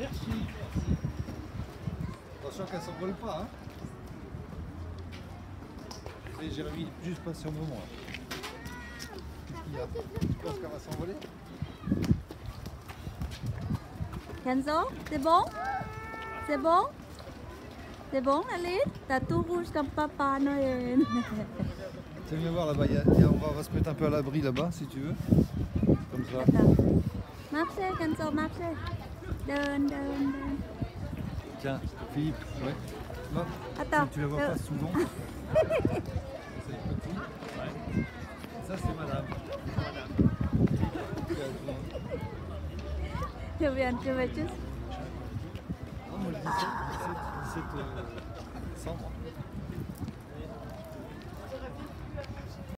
Merci. Attention qu'elle ne s'envole pas. Hein. Jérémy, juste passer au moment. Hein. Tu penses qu'elle va s'envoler? Kenzo, c'est bon? C'est bon? C'est bon, Alice T'as tout rouge comme papa Noël. Tu viens voir là-bas, on va se mettre un peu à l'abri là-bas si tu veux. Comme ça. Marchez, Kenzo, marchez. Tiens, Philippe, ouais. Attends. tu la vois euh, pas souvent. C'est petit. Ça c'est madame. Tu viens, tu juste. Non, moi je dis 17, 17, 17 euh, cendres.